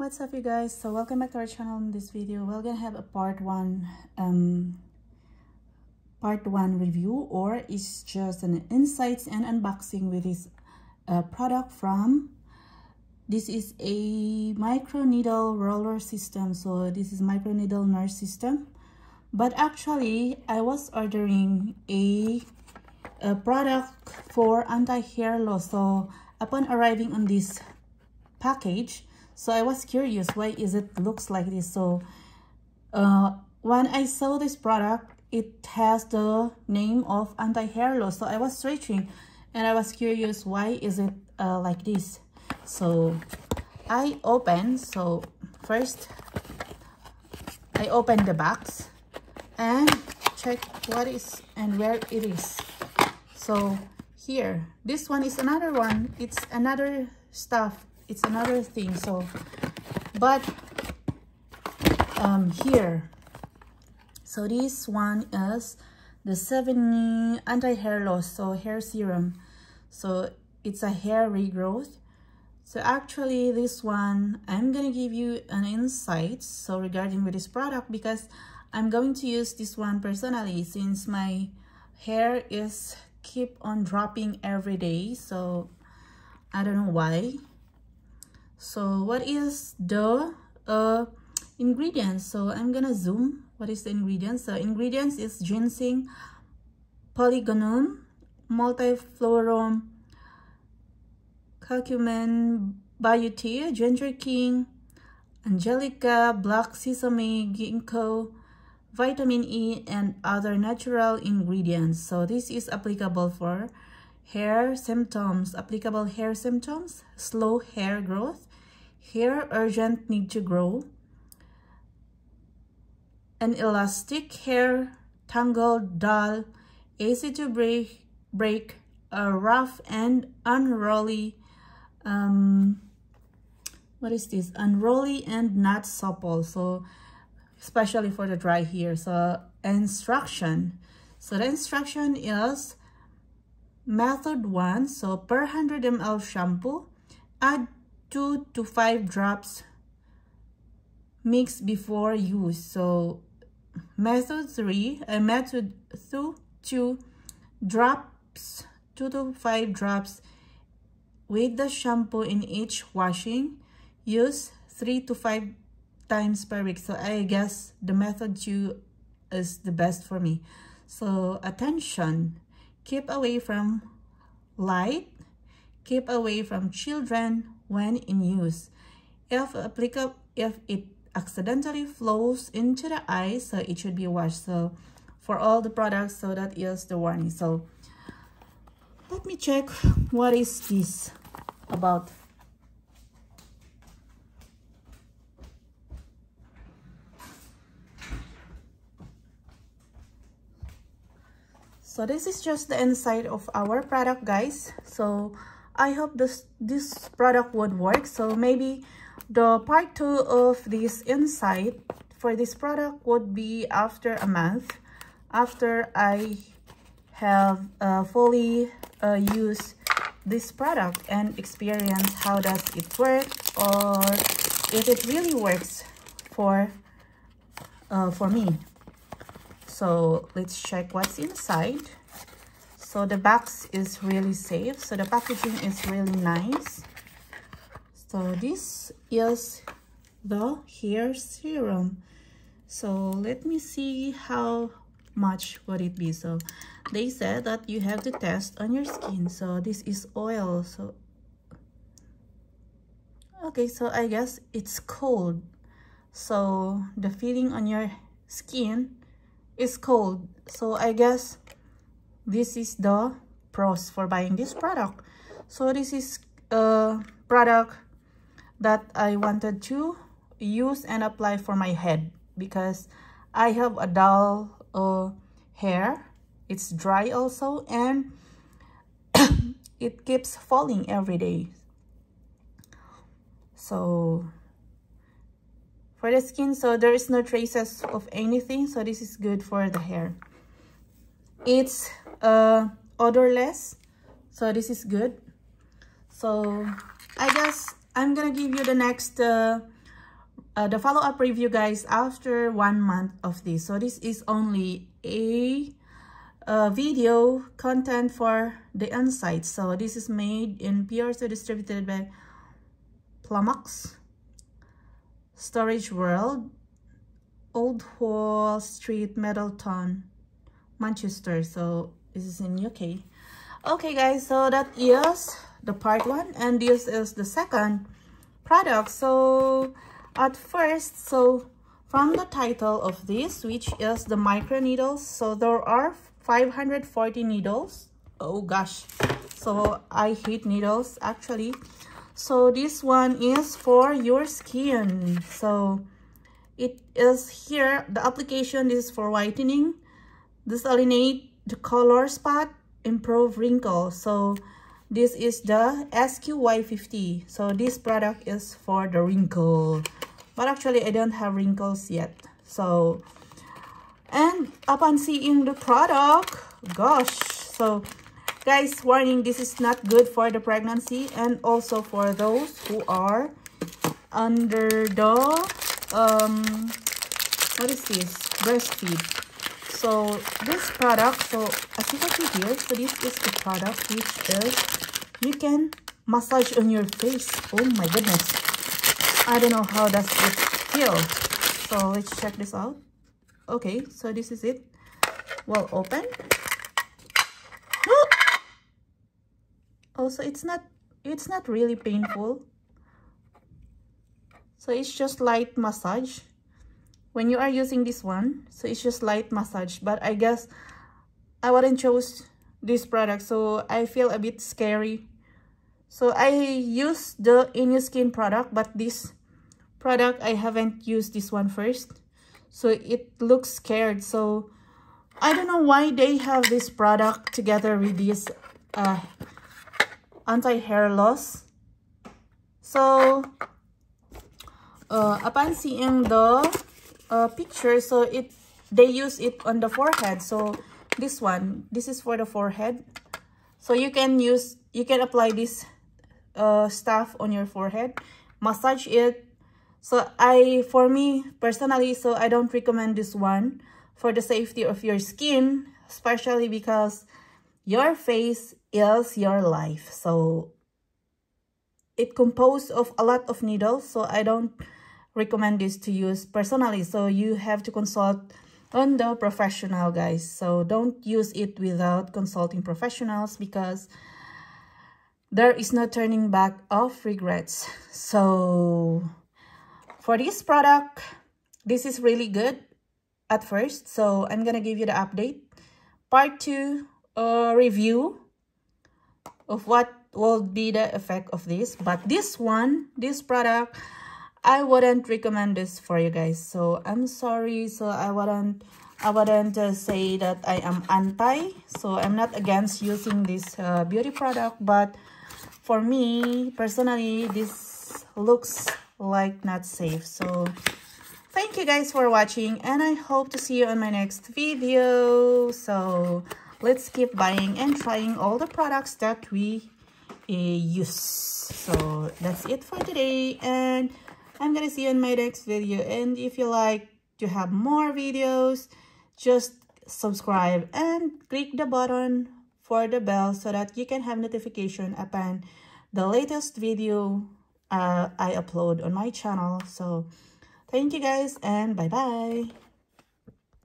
what's up you guys? So welcome back to our channel. In this video we're gonna have a part one um part one review or it's just an insights and unboxing with this uh, product from this is a micro needle roller system. So this is micro needle nurse system. But actually i was ordering a, a product for anti-hair loss. So upon arriving on this package so i was curious why is it looks like this? So uh, when i saw this product it has the name of anti-hair loss. So i was searching and i was curious why is it uh, like this? So i open so first i open the box and check what is and where it is. So here this one is another one. It's another stuff it's another thing so but um here. So this one is the 70 anti-hair loss so hair serum. So it's a hair regrowth. So actually this one i'm gonna give you an insight so regarding with this product because i'm going to use this one personally since my hair is keep on dropping every day so i don't know why so what is the uh ingredients? So i'm gonna zoom. What is the ingredients? So ingredients is ginseng polygonum multiflorum curcumin biotin ginger king angelica black sesame ginkgo vitamin e and other natural ingredients. So this is applicable for hair symptoms. Applicable hair symptoms slow hair growth hair urgent need to grow an elastic hair, tangle, dull, easy to break, break, a rough and unruly, um, what is this? Unruly and not supple. So especially for the dry hair. So instruction. So the instruction is method one. So per 100 ml shampoo, add two to five drops mix before use. So Method 3, a method 2, 2 drops, 2 to 5 drops with the shampoo in each washing. Use 3 to 5 times per week. So I guess the method 2 is the best for me. So attention, keep away from light, keep away from children when in use. If applicable, if it accidentally flows into the eye so it should be washed. So for all the products so that is the warning. So let me check what is this about. So this is just the inside of our product guys. So i hope this this product would work so maybe the part two of this insight for this product would be after a month, after I have uh, fully uh, used this product and experience how does it work or if it really works for uh, for me. So let's check what's inside. So the box is really safe. So the packaging is really nice. So this is the hair serum. So let me see how much would it be. So they said that you have to test on your skin. So this is oil. So okay, so I guess it's cold. So the feeling on your skin is cold. So I guess this is the pros for buying this product. So this is a product that I wanted to use and apply for my head because I have a dull uh, hair. It's dry also and it keeps falling every day. So for the skin, so there is no traces of anything. So this is good for the hair. It's uh, odorless. So this is good. So I guess I'm gonna give you the next uh, uh, the follow-up review guys after one month of this so this is only a, video content for the inside so this is made in PRC distributed by Plumax Storage World Old Wall Street Middleton Manchester so this is in UK okay guys so that is the part one and this is the second product. So at first so from the title of this which is the micro needles so there are 540 needles. Oh gosh. So i hate needles actually. So this one is for your skin. So it is here the application is for whitening desalinate the color spot improve wrinkles so this is the SQY50 so this product is for the wrinkle. But actually I don't have wrinkles yet. So and upon seeing the product gosh. So guys warning this is not good for the pregnancy and also for those who are under the um what is this? Breastfeed so this product so as you can see here so this is the product which is you can massage on your face. Oh my goodness. I don't know how does it feel. So let's check this out. Okay so this is it. Well open. Also it's not it's not really painful. So it's just light massage when you are using this one so it's just light massage but i guess i wouldn't choose this product so i feel a bit scary so I use the any Skin product, but this product, I haven't used this one first. So it looks scared. So I don't know why they have this product together with this uh, anti-hair loss. So uh, upon seeing the uh, picture, so it they use it on the forehead. So this one, this is for the forehead. So you can use, you can apply this uh, stuff on your forehead massage it so i for me personally so i don't recommend this one for the safety of your skin especially because your face is your life so it composed of a lot of needles so i don't recommend this to use personally. So you have to consult on the professional guys. So don't use it without consulting professionals because there is no turning back of regrets. So for this product this is really good at first. So i'm gonna give you the update. Part two uh, review of what will be the effect of this. But this one this product i wouldn't recommend this for you guys so i'm sorry so i wouldn't i wouldn't uh, say that i am anti so i'm not against using this uh, beauty product but for me personally this looks like not safe so thank you guys for watching and i hope to see you on my next video so let's keep buying and trying all the products that we uh, use. So that's it for today and i'm gonna see you in my next video and if you like to have more videos just subscribe and click the button for the bell so that you can have notification upon the latest video uh, I upload on my channel. So thank you guys and bye-bye.